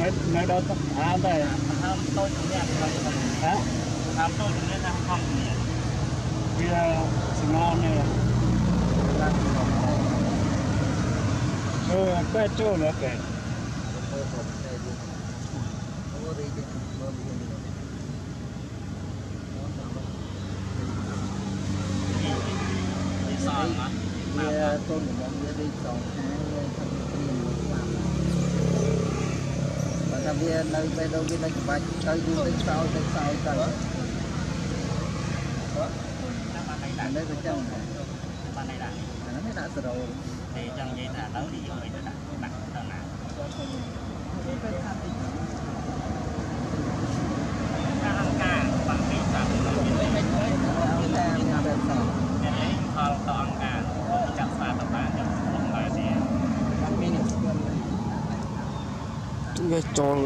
នៅនៅដល់ហាមតែ ហាមតូចជំនាញហើយ ហ៎ ហាមតូចជំនាញថាខំជំនាញ វាស្ងោនេះអឺពេទ្យចូលមកពេទ្យ វាសល់មក វាទុនរបស់វាដូចសងខែវាថាវាព្រៀងមួយស្លាប់បើ ថាវានៅពេលទៅវានៅក្បាច់ទៅយូរទៅខ្សោយទៅខ្សោយទៅតាមបានដៃអាដាក់នេះក៏ចឹងដែរបានដៃដាក់អានេះដាក់សរោ ទេចឹងនិយាយថាឥឡូវនិយាយទៅដាក់ដាក់ទៅណាការអង្ការបាក់ពីសាប់មានលេខ វាតាមមានបែបសង មានលេខផលទៅអង្ការខ្ញុំចាប់ស្វាទៅបានខ្ញុំខ្ញុំដែរទេ បាត់មីនេះ វាចូល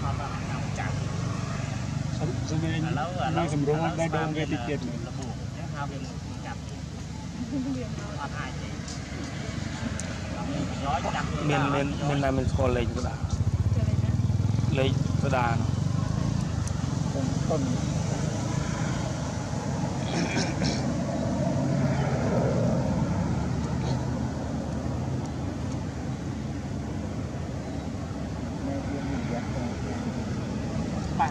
ផលទៅអង្ការចាក់សំវិញឥឡូវឥឡូនៅវសម្រួលដែរដងវាតិចទៀតលបួចឹងហៅវាមកចាប់អត់អាចទេយកចាប់មានមានមានតែមានស្គាល់លេខក្តារលេខក្តារទុ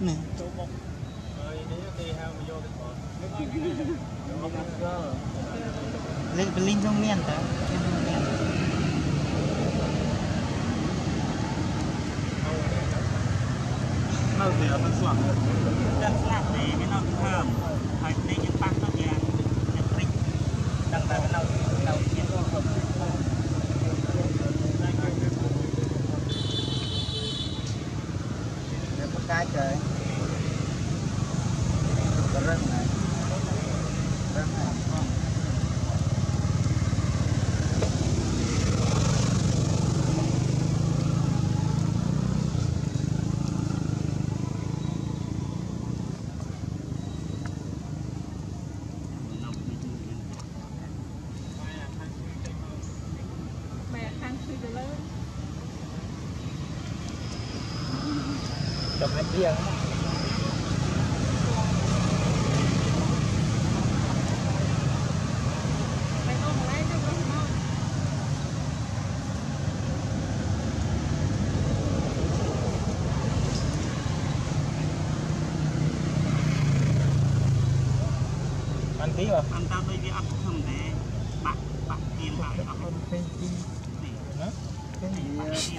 nè lên bên linh trong miền ta màu thì nó vẫn xoắn đang xoắn thì nó cũng thơm hành tinh Đọc anh kia. Ăn tí rồi ăn tao đây đi ăn không thế bạn bạn tiền lại. Ăn thêm tiền gì? Nữa cái gì